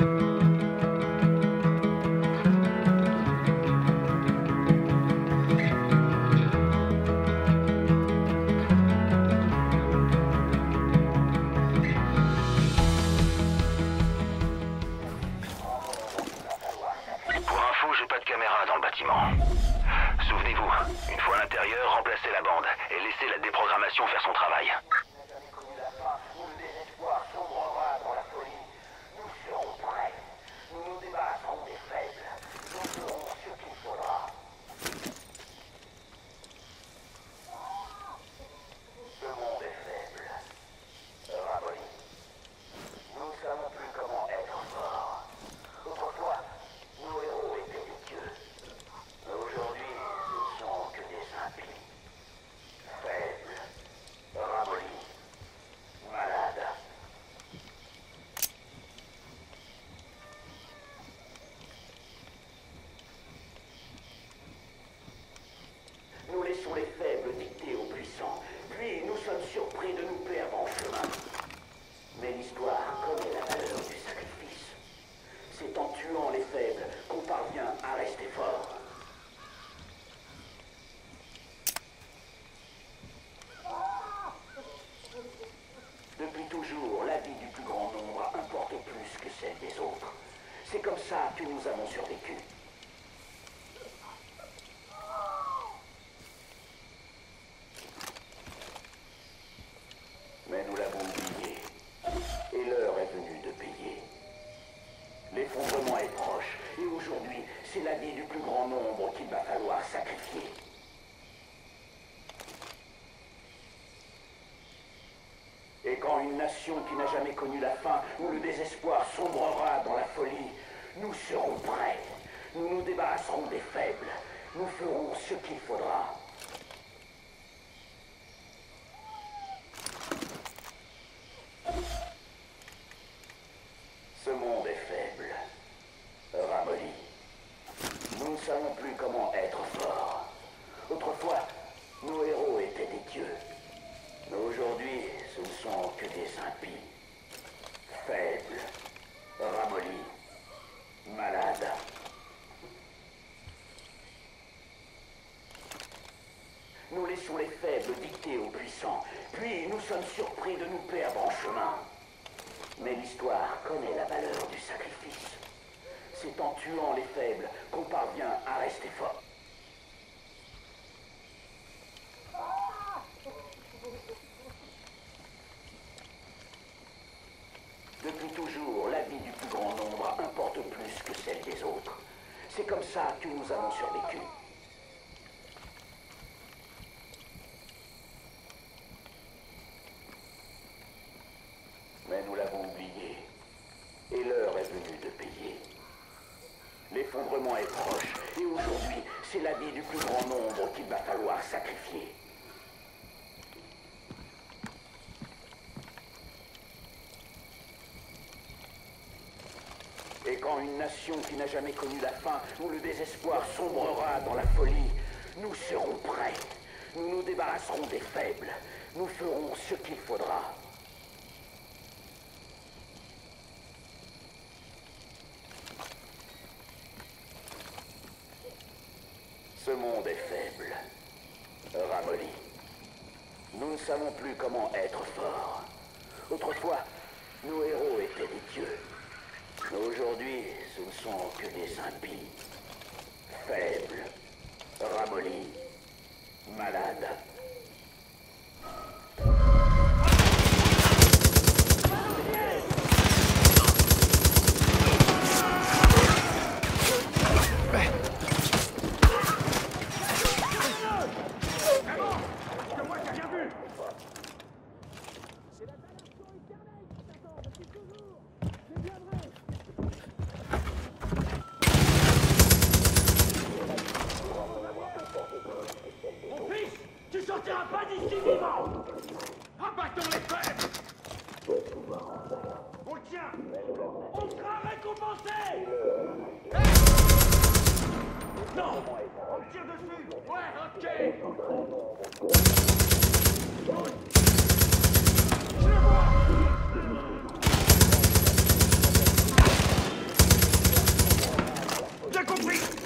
Pour nous avons survécu. Mais nous l'avons oublié. Et l'heure est venue de payer. L'effondrement est proche. Et aujourd'hui, c'est la vie du plus grand nombre qu'il va falloir sacrifier. Et quand une nation qui n'a jamais connu la faim ou le désespoir sombrera dans la folie, nous serons prêts. Nous nous débarrasserons des faibles. Nous ferons ce qu'il faudra. Ce monde est faible, ramolli. Nous ne savons plus comment être forts. Autrefois, nos héros étaient des dieux. Mais aujourd'hui, ce ne sont que des impies. Faibles, ramollis, malades. Laissons les faibles dicter aux puissants, puis nous sommes surpris de nous perdre en chemin. Mais l'histoire connaît la valeur du sacrifice. C'est en tuant les faibles qu'on parvient à rester fort. Depuis toujours, la vie du plus grand nombre importe plus que celle des autres. C'est comme ça que nous avons survécu. Mais nous l'avons oublié. Et l'heure est venue de payer. L'effondrement est proche. Et aujourd'hui, c'est la vie du plus grand nombre qu'il va falloir sacrifier. Et quand une nation qui n'a jamais connu la faim ou le désespoir sombrera dans la folie, nous serons prêts. Nous nous débarrasserons des faibles. Nous ferons ce qu'il faudra. retreat.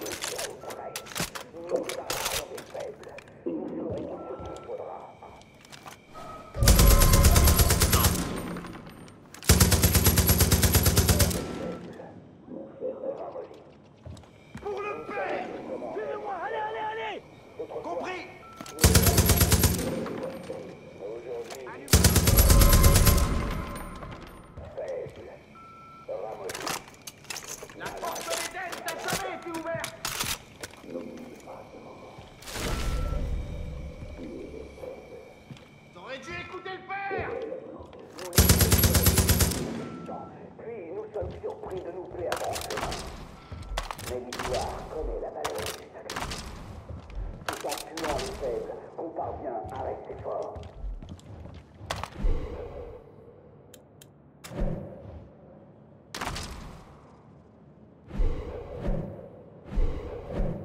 avec ses.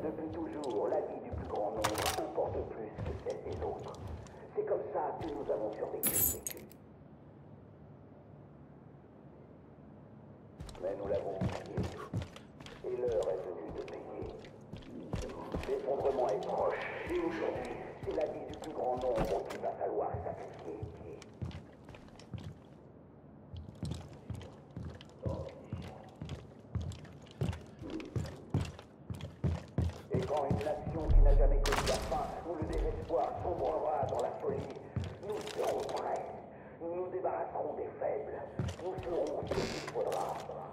Depuis toujours, la vie du plus grand nombre importe plus que celle des autres. C'est comme ça que nous avons survécu. vécu. Mais nous l'avons il va falloir sacrifier. Et quand une nation qui n'a jamais connu la faim ou le désespoir sombrera dans la folie, nous serons prêts. Nous nous débarrasserons des faibles. Nous ferons ce qu'il faudra.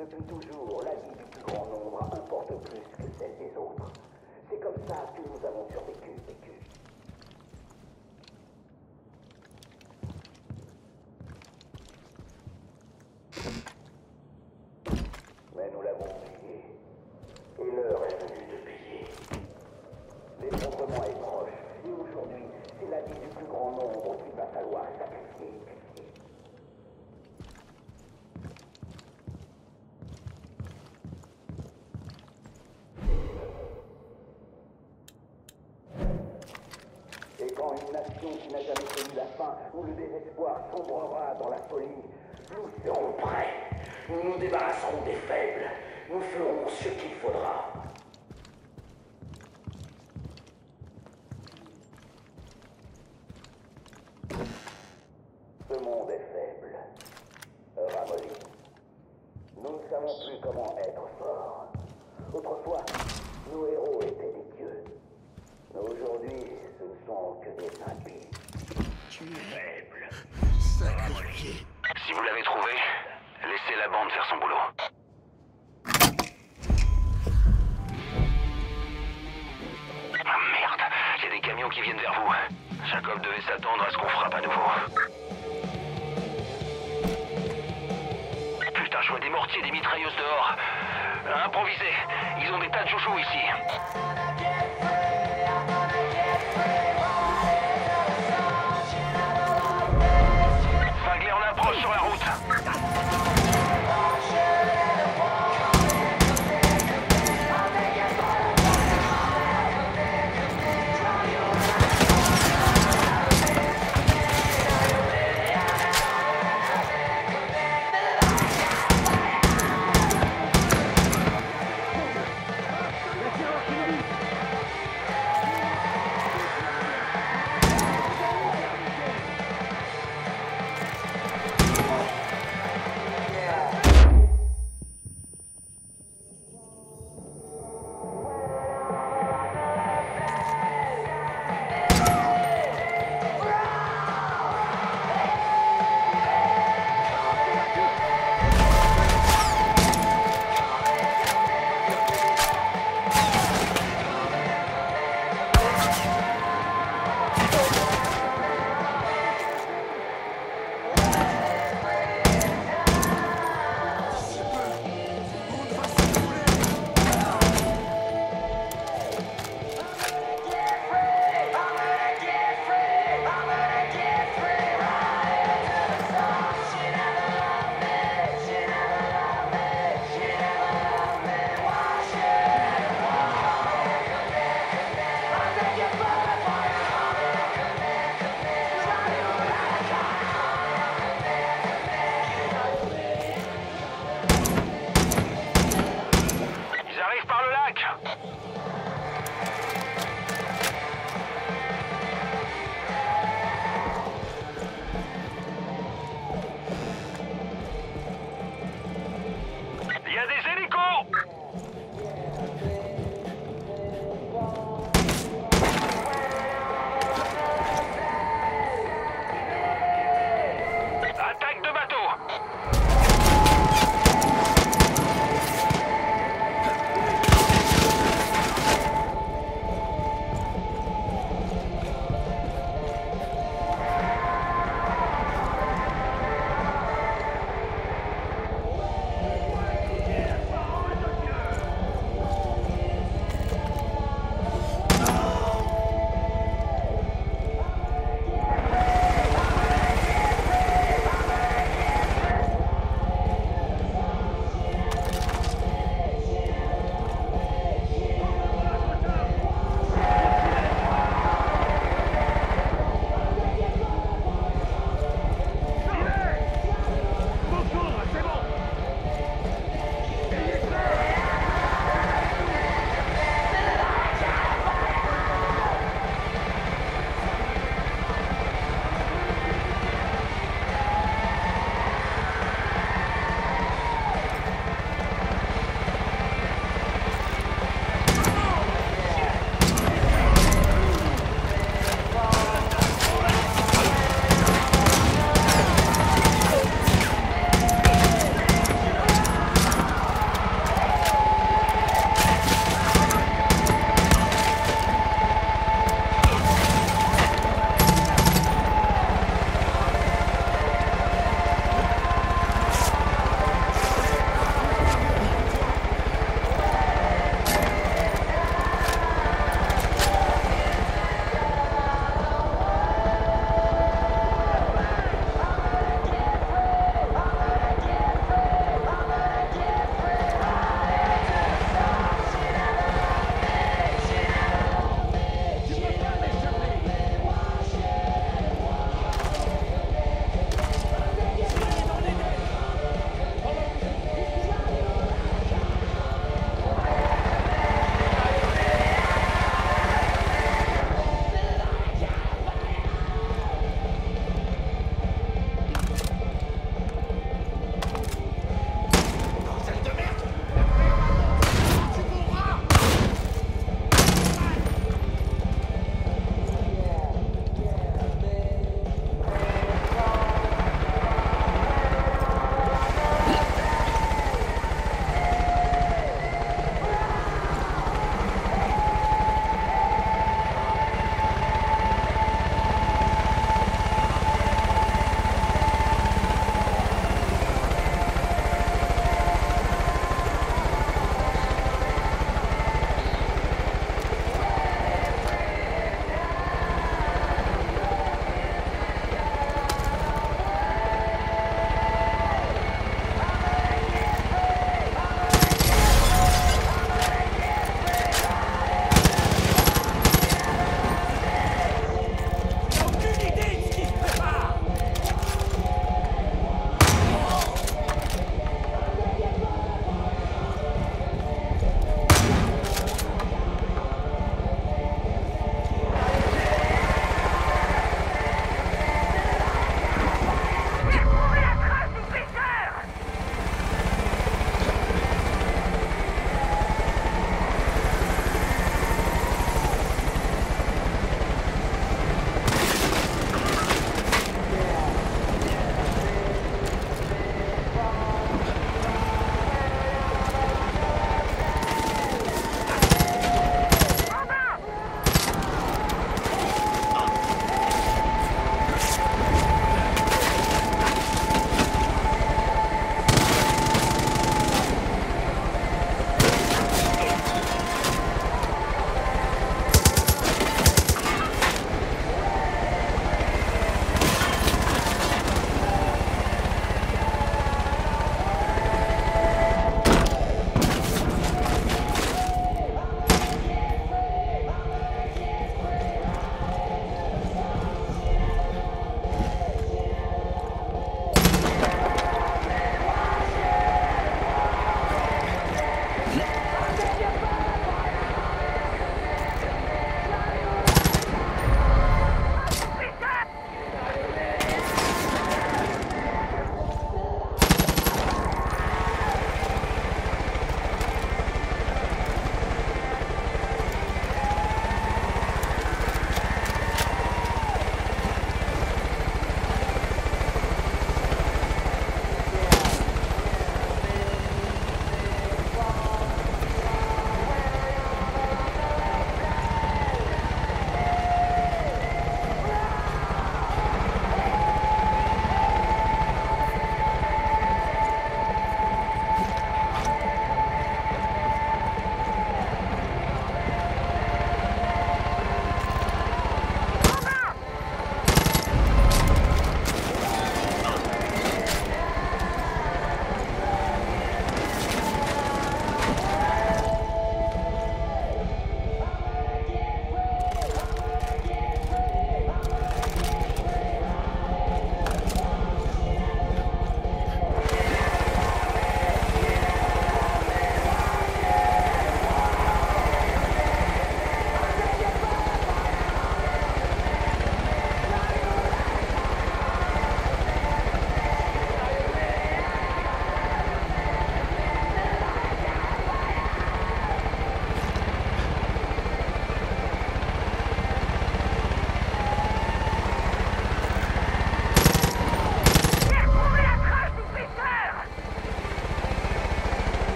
Depuis toujours, la vie du plus grand nombre importe plus que celle des autres. C'est comme ça que nous avons survécu, vécu. nous ferons ce qu'il faudra.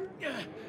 one.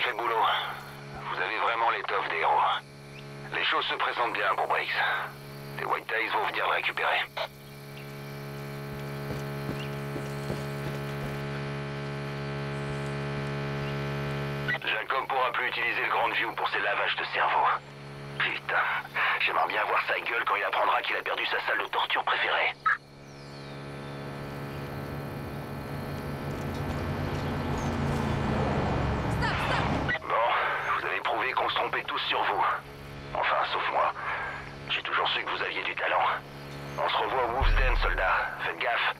Sacré boulot. Vous avez vraiment l'étoffe des héros. Les choses se présentent bien pour Briggs. Les White Tails vont venir le récupérer. Jacob pourra plus utiliser le Grand View pour ses lavages de cerveau. Putain, j'aimerais bien voir sa gueule quand il apprendra qu'il a perdu sa salle de torture préférée. Bon, vous avez prouvé qu'on se trompait tous sur vous. Enfin, sauf moi. J'ai toujours su que vous aviez du talent. On se revoit au Den, soldats. Faites gaffe.